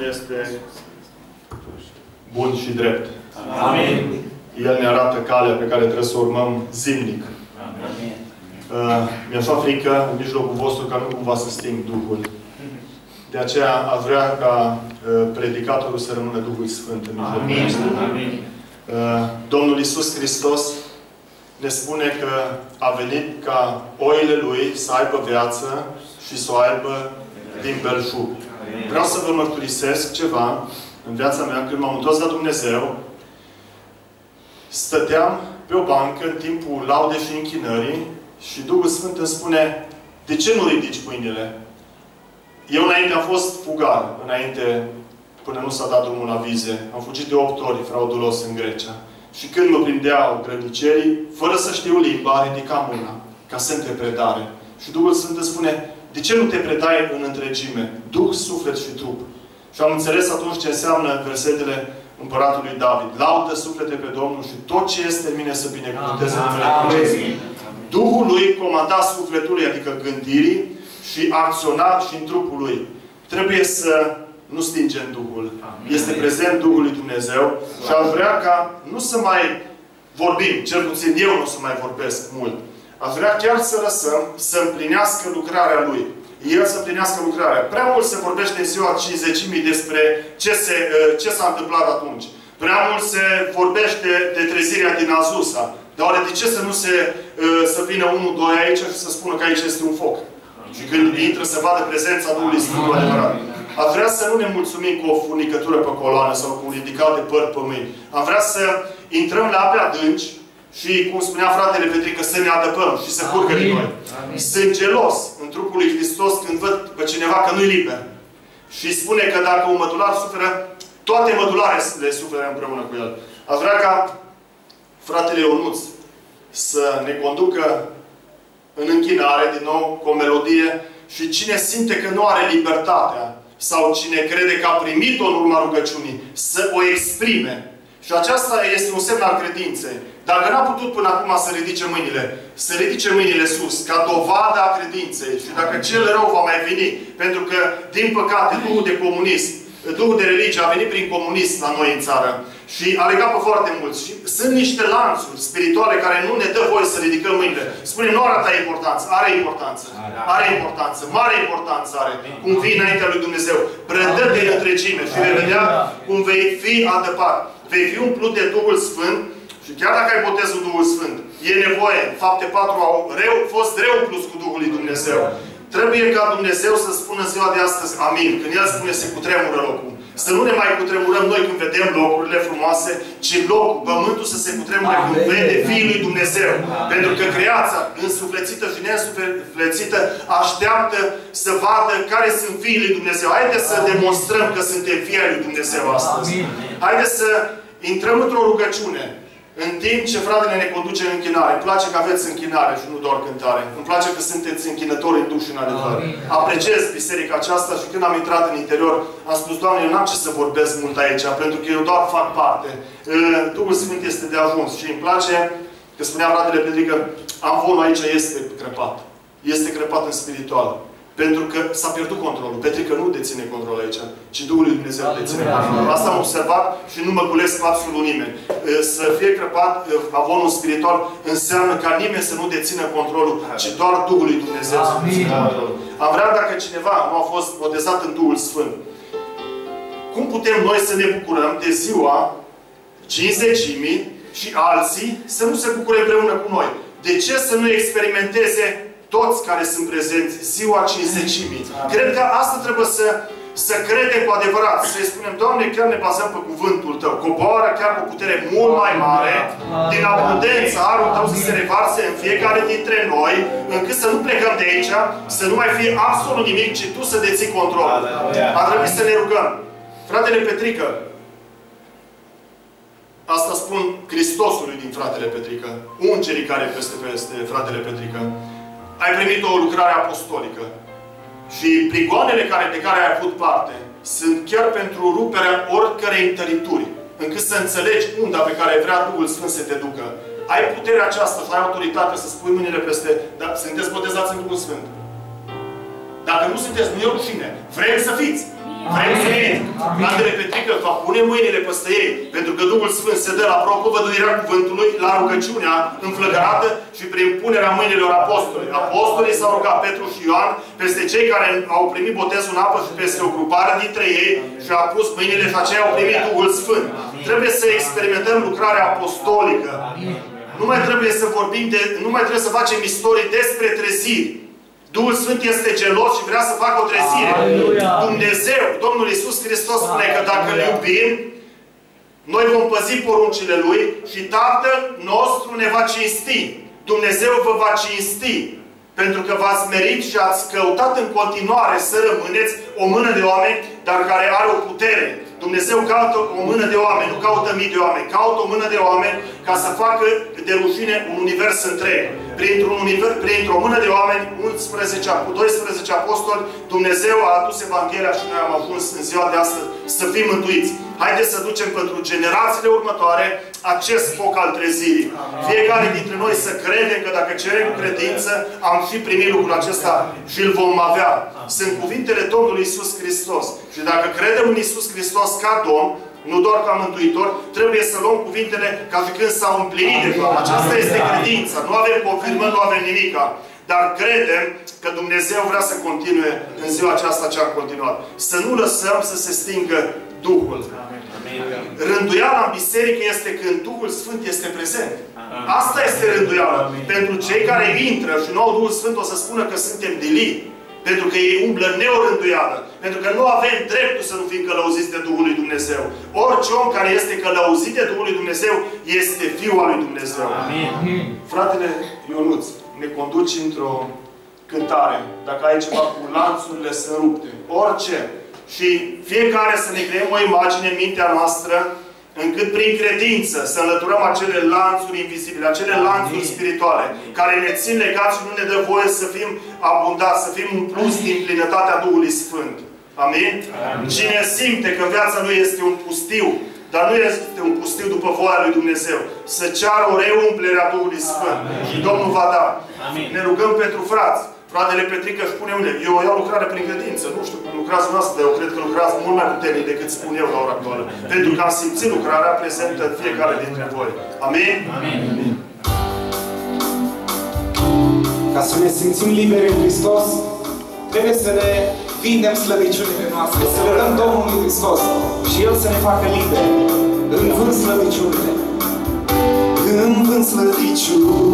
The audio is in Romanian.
Domnul este bun și drept. Amin. El ne arată calea pe care trebuie să o urmăm zilnic. Amin. Uh, Mi-e așa frică în mijlocul vostru ca nu cumva să sting Duhul. De aceea aș vrea ca uh, predicatorul să rămână Duhul Sfânt în mijlocul Amin. nostru. Amin. Uh, Domnul Isus Hristos ne spune că a venit ca oile Lui să aibă viață și să o aibă din belșug. Vreau să vă mărturisesc ceva în viața mea. Când m-am întors la Dumnezeu, stăteam pe o bancă în timpul laudei și închinării și Duhul Sfânt îmi spune de ce nu ridici mâinile? Eu înainte am fost fugar, înainte, până nu s-a dat drumul la vize. Am fugit de 8 ori fraudulos în Grecia. Și când mă prindeau grădnicerii, fără să știu limba, ridicam mâna, ca semn de predare. Și Duhul Sfânt îmi spune, de ce nu te predai în întregime? Duh, suflet și trup. Și am înțeles atunci ce înseamnă versetele împăratului David. Laudă suflete pe Domnul și tot ce este în mine să binecuvânteze numele Dumnezeu. Duhul lui comanda sufletului, adică gândirii, și acționa și în trupul lui. Trebuie să nu stingem Duhul. Amin. Este prezent Duhul lui Dumnezeu și aș vrea ca nu să mai vorbim, cel puțin eu nu o să mai vorbesc mult. Aș vrea chiar să lăsăm să împlinească lucrarea Lui. El să împlinească lucrarea. Prea mult se vorbește în ziua 50 despre ce, se, uh, ce s-a întâmplat atunci. Prea mult se vorbește de trezirea din Azusa. Dar oare de ce să nu se, uh, să vină unul, doi aici și să spună că aici este un foc? Și când intră să vadă prezența Duhului Sfânt cu adevărat. Am vrea să nu ne mulțumim cu o furnicătură pe coloană sau cu un ridicat de păr pe mâini. Am vrea să intrăm la ape adânci și, cum spunea fratele Petrică, să ne adăpăm și să curgă din noi. Sunt gelos în trupul lui Hristos când văd pe cineva că nu-i liber. Și spune că dacă un mădular suferă, toate mădularele suferă împreună cu el. Aș vrea ca fratele Ionuț să ne conducă în închinare, din nou, cu o melodie și cine simte că nu are libertatea sau cine crede că a primit-o în urma rugăciunii, să o exprime. Și aceasta este un semn al credinței. Dacă n-a putut până acum să ridice mâinile, să ridice mâinile sus, ca dovadă a credinței. Și dacă cel rău va mai veni, pentru că, din păcate, Duhul de comunism, Duhul de religie a venit prin comunism la noi în țară și a legat pe foarte mulți. Și sunt niște lanțuri spirituale care nu ne dă voie să ridicăm mâinile. Spune, nu arată importanță. Are importanță. Are importanță. Mare importanță are. Cum vii înaintea lui Dumnezeu. Predă-te în întregime și vei vedea cum vei fi adăpat. Vei fi umplut de Duhul Sfânt și chiar dacă ai botezul Duhul Sfânt, e nevoie. Fapte 4 au reu, fost reu plus cu Duhul lui Dumnezeu. Trebuie ca Dumnezeu să spună ziua de astăzi Amin. Când El spune se cutremură locul. Să nu ne mai cutremurăm noi când vedem locurile frumoase, ci locul, pământul să se cutremure când vede Fiul lui Dumnezeu. Pentru că creația, însuflețită și neînsuflețită, așteaptă să vadă care sunt fiii lui Dumnezeu. Haideți să demonstrăm că suntem fii ai lui Dumnezeu astăzi. Haideți să intrăm într-o rugăciune. În timp ce fratele ne conduce în închinare, îmi place că aveți închinare și nu doar cântare. Îmi place că sunteți închinători în duș și în adevăr. Apreciez biserica aceasta și când am intrat în interior, am spus, Doamne, eu n-am ce să vorbesc mult aici, pentru că eu doar fac parte. Duhul Sfânt este de ajuns și îmi place că spunea fratele Petrică, amvonul aici este crăpat. Este crăpat în spiritual. Pentru că s-a pierdut controlul. Petrică nu deține control aici, ci Duhul lui Dumnezeu deține controlul. Asta am observat și nu mă gulesc absolut nimeni. Să fie crăpat avonul spiritual înseamnă ca nimeni să nu dețină controlul, ci doar Duhul lui Dumnezeu să dețină controlul. Am vrea dacă cineva nu a fost botezat în Duhul Sfânt, cum putem noi să ne bucurăm de ziua cinzecimii și alții să nu se bucure împreună cu noi? De ce să nu experimenteze toți care sunt prezenți ziua cinzecimii. Cred că asta trebuie să, să credem cu adevărat. Să-i spunem, Doamne, chiar ne bazăm pe cuvântul Tău. Coboară chiar cu putere mult mai mare, din abundență, harul Tău să se revarse în fiecare dintre noi, încât să nu plecăm de aici, să nu mai fie absolut nimic, ci Tu să deții controlul. A trebuit să ne rugăm. Fratele Petrică, Asta spun Hristosului din fratele Petrică. Ungerii care peste peste fratele Petrică ai primit o lucrare apostolică. Și prigoanele care, de care ai avut parte sunt chiar pentru ruperea oricărei întărituri. Încât să înțelegi unda pe care vrea Duhul Sfânt să te ducă. Ai puterea aceasta și ai autoritatea să spui mâinile peste... Dar sunteți botezați în Duhul Sfânt. Dacă nu sunteți, nu e rușine. Vrem să fiți. Vrem să fie. Fratele Petrică va pune mâinile peste ei, pentru că Duhul Sfânt se dă la propovăduirea cuvântului, la rugăciunea înflăgărată și prin punerea mâinilor apostolului. Apostolii s-au rugat Petru și Ioan peste cei care au primit botezul în apă și peste o grupare dintre ei și au pus mâinile și aceia au primit Duhul Sfânt. Trebuie să experimentăm lucrarea apostolică. Nu mai trebuie să vorbim de, nu mai trebuie să facem istorii despre treziri. Duhul Sfânt este gelos și vrea să facă o trezire. Aleluia. Dumnezeu, Domnul Iisus Hristos spune că dacă îl iubim, noi vom păzi poruncile Lui și Tatăl nostru ne va cinsti. Dumnezeu vă va cinsti. Pentru că v-ați merit și ați căutat în continuare să rămâneți o mână de oameni, dar care are o putere. Dumnezeu caută o mână de oameni, nu caută mii de oameni. Caută o mână de oameni ca să facă de rușine un univers întreg. Printr-un univers, printr-o mână de oameni, 11, 12 apostoli, Dumnezeu a adus Evanghelia și noi am ajuns în ziua de astăzi să fim mântuiți. Haideți să ducem pentru generațiile următoare acest foc al trezirii. Fiecare dintre noi să credem că dacă cerem cu credință, am fi primit lucrul acesta și îl vom avea. Sunt cuvintele Domnului Isus Hristos. Și dacă credem în Isus Hristos ca Domn, nu doar ca Mântuitor, trebuie să luăm cuvintele ca și când s-au împlinit de fapt. Aceasta este credința. Nu avem confirmă, nu avem nimica. Dar credem că Dumnezeu vrea să continue în ziua aceasta ce a continuat. Să nu lăsăm să se stingă Duhul. Rânduiala în biserică este când Duhul Sfânt este prezent. Asta este rânduiala. Pentru cei care intră și nu au Duhul Sfânt o să spună că suntem dilii. Pentru că ei umblă neorânduială. Pentru că nu avem dreptul să nu fim călăuziți de Duhul lui Dumnezeu. Orice om care este călăuzit de Duhul lui Dumnezeu este Fiul al lui Dumnezeu. Amin. Fratele Ionuț, ne conduci într-o cântare. Dacă ai ceva cu lanțurile să rupte. Orice. Și fiecare să ne creăm o imagine în mintea noastră încât prin credință să înlăturăm acele lanțuri invizibile, acele lanțuri spirituale, care ne țin legați și nu ne dă voie să fim abundați, să fim un plus din plinătatea Duhului Sfânt. Amin? Amin? Cine simte că viața lui este un pustiu, dar nu este un pustiu după voia lui Dumnezeu, să ceară o reumplere a Duhului Sfânt. Amin. Și Domnul va da. Amin. Ne rugăm pentru frați. Fratele Petrică își spune unde? Eu iau lucrare prin credință. Nu știu cum lucrați noastră, dar eu cred că lucrați mult mai puternic decât spun eu la ora actuală. Pentru că am simțit lucrarea prezentă în fiecare dintre voi. Amin? Amin. Ca să ne simțim liberi în Hristos, trebuie să ne vindem slăbiciunile noastre, să le dăm Domnului Hristos și El să ne facă liberi. Învând slăbiciunile. Învând slăbiciunile